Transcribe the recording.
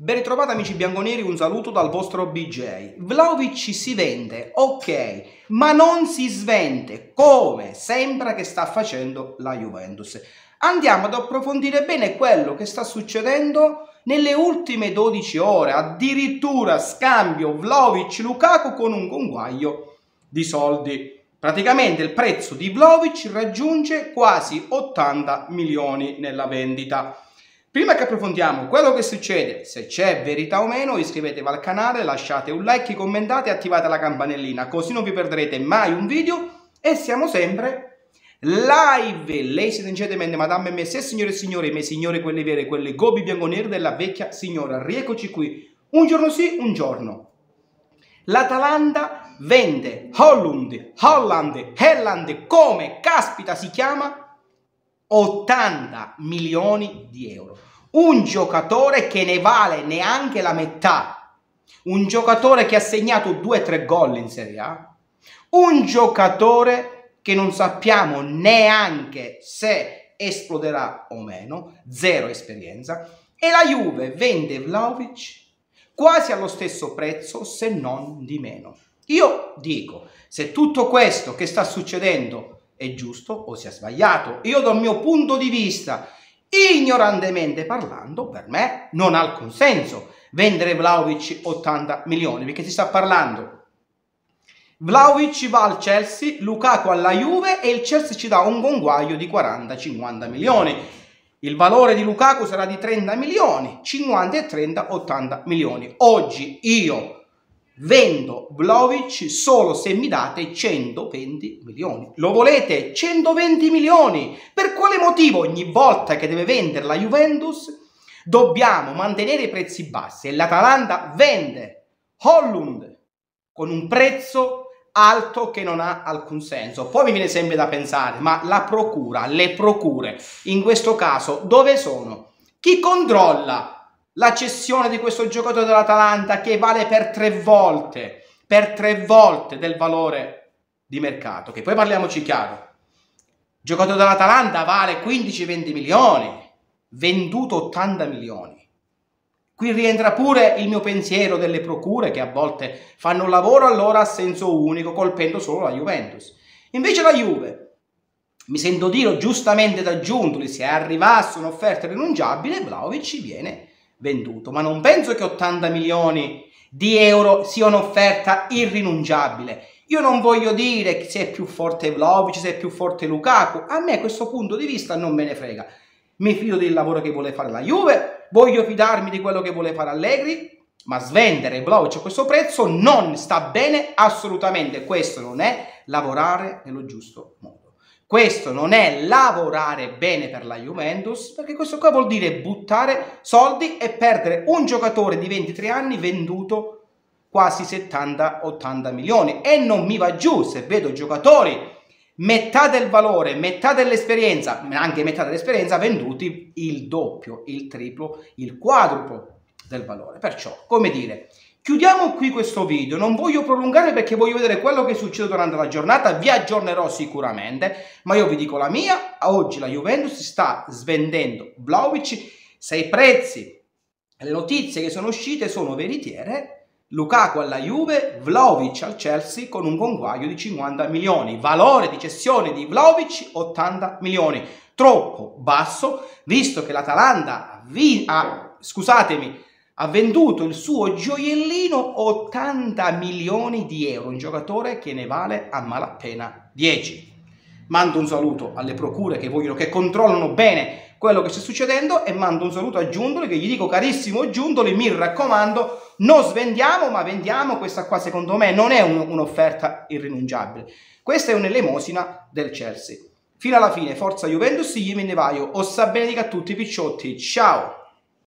Ben ritrovati amici bianconeri, un saluto dal vostro BJ. Vlaovic si vende, ok, ma non si svende come sembra che sta facendo la Juventus. Andiamo ad approfondire bene quello che sta succedendo nelle ultime 12 ore, addirittura scambio Vlaovic-Lukaku con un conguaglio di soldi. Praticamente il prezzo di Vlaovic raggiunge quasi 80 milioni nella vendita. Prima che approfondiamo quello che succede, se c'è verità o meno, iscrivetevi al canale, lasciate un like, commentate e attivate la campanellina, così non vi perderete mai un video e siamo sempre live. Ladies and gentlemen, madame e me, se signore e signori, me signore, quelle vere, quelle gobi bianconere della vecchia signora. Rieccoci qui, un giorno sì, un giorno. L'Atalanta vende Holland, Holland, Helland, come caspita si chiama? 80 milioni di euro. Un giocatore che ne vale neanche la metà, un giocatore che ha segnato 2-3 gol in Serie A, un giocatore che non sappiamo neanche se esploderà o meno, zero esperienza, e la Juve vende Vlaovic quasi allo stesso prezzo, se non di meno. Io dico, se tutto questo che sta succedendo è giusto o sia sbagliato, io dal mio punto di vista ignorantemente parlando, per me non ha alcun senso vendere Vlaovic 80 milioni, perché si sta parlando Vlaovic va al Chelsea, Lukaku alla Juve e il Chelsea ci dà un conguaglio di 40-50 milioni. Il valore di Lukaku sarà di 30 milioni, 50 e 30, 80 milioni. Oggi io Vendo Vlaovic solo se mi date 120 milioni. Lo volete? 120 milioni! Per quale motivo ogni volta che deve vendere la Juventus dobbiamo mantenere i prezzi bassi e l'Atalanta vende Hollund con un prezzo alto che non ha alcun senso. Poi mi viene sempre da pensare, ma la procura, le procure, in questo caso dove sono? Chi controlla la cessione di questo giocatore dell'Atalanta che vale per tre volte, per tre volte del valore di mercato, che poi parliamoci chiaro, il giocatore dell'Atalanta vale 15-20 milioni, venduto 80 milioni. Qui rientra pure il mio pensiero delle procure che a volte fanno un lavoro allora a senso unico, colpendo solo la Juventus. Invece la Juve, mi sento dire giustamente da Giuntoli, se arrivasse un'offerta rinunciabile, Vlaovic viene venduto, ma non penso che 80 milioni di euro sia un'offerta irrinunciabile. Io non voglio dire se è più forte Vlaovic, se è più forte Lukaku, a me questo punto di vista non me ne frega. Mi fido del lavoro che vuole fare la Juve, voglio fidarmi di quello che vuole fare Allegri, ma svendere Vlaovic a questo prezzo non sta bene assolutamente. Questo non è lavorare nello giusto modo. Questo non è lavorare bene per la Juventus, perché questo qua vuol dire buttare soldi e perdere un giocatore di 23 anni venduto quasi 70-80 milioni. E non mi va giù se vedo giocatori metà del valore, metà dell'esperienza, anche metà dell'esperienza venduti il doppio, il triplo, il quadruplo del valore. Perciò, come dire, Chiudiamo qui questo video, non voglio prolungare perché voglio vedere quello che succede durante la giornata, vi aggiornerò sicuramente, ma io vi dico la mia, oggi la Juventus sta svendendo Vlaovic, se i prezzi le notizie che sono uscite sono veritiere, Lukaku alla Juve, Vlaovic al Chelsea con un conguaglio di 50 milioni, valore di cessione di Vlaovic 80 milioni, troppo basso, visto che l'Atalanta ha, scusatemi, ha venduto il suo gioiellino 80 milioni di euro, un giocatore che ne vale a malapena 10. Mando un saluto alle procure che vogliono, che controllano bene quello che sta succedendo e mando un saluto a Giundoli che gli dico carissimo Giundoli, mi raccomando, non svendiamo ma vendiamo, questa qua secondo me non è un, un'offerta irrinunciabile, questa è un'elemosina del Chelsea. Fino alla fine, forza Juventus, io me ne vaio, ossa benedica a tutti i picciotti, ciao!